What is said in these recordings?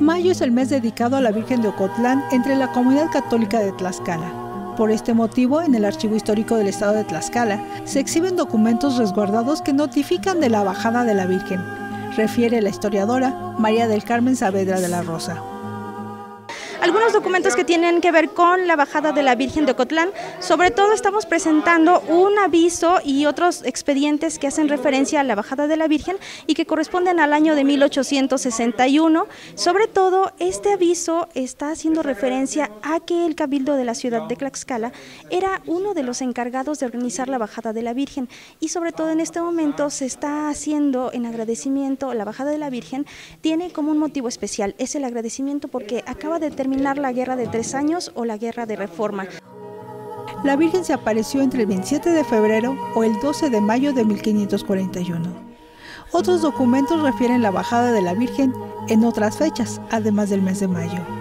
Mayo es el mes dedicado a la Virgen de Ocotlán entre la comunidad católica de Tlaxcala. Por este motivo, en el Archivo Histórico del Estado de Tlaxcala se exhiben documentos resguardados que notifican de la bajada de la Virgen, refiere la historiadora María del Carmen Saavedra de la Rosa algunos documentos que tienen que ver con la bajada de la Virgen de Ocotlán. Sobre todo estamos presentando un aviso y otros expedientes que hacen referencia a la bajada de la Virgen y que corresponden al año de 1861. Sobre todo este aviso está haciendo referencia a que el Cabildo de la ciudad de Tlaxcala era uno de los encargados de organizar la bajada de la Virgen y sobre todo en este momento se está haciendo en agradecimiento la bajada de la Virgen tiene como un motivo especial, es el agradecimiento porque acaba de terminar la Guerra de Tres Años o la Guerra de Reforma. La Virgen se apareció entre el 27 de febrero o el 12 de mayo de 1541. Otros documentos refieren la bajada de la Virgen en otras fechas, además del mes de mayo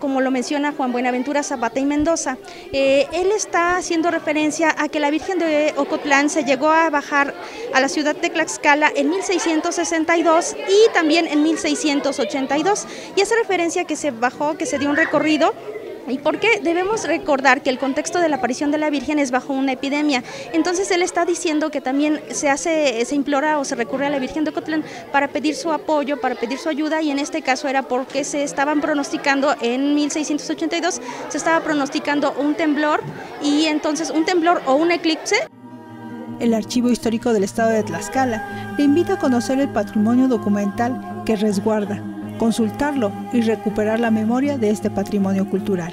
como lo menciona Juan Buenaventura Zapata y Mendoza. Eh, él está haciendo referencia a que la Virgen de Ocotlán se llegó a bajar a la ciudad de Tlaxcala en 1662 y también en 1682. Y hace referencia que se bajó, que se dio un recorrido ¿Y por qué? Debemos recordar que el contexto de la aparición de la Virgen es bajo una epidemia. Entonces él está diciendo que también se hace, se implora o se recurre a la Virgen de Ocotlán para pedir su apoyo, para pedir su ayuda y en este caso era porque se estaban pronosticando en 1682, se estaba pronosticando un temblor y entonces un temblor o un eclipse. El Archivo Histórico del Estado de Tlaxcala le invita a conocer el patrimonio documental que resguarda consultarlo y recuperar la memoria de este patrimonio cultural.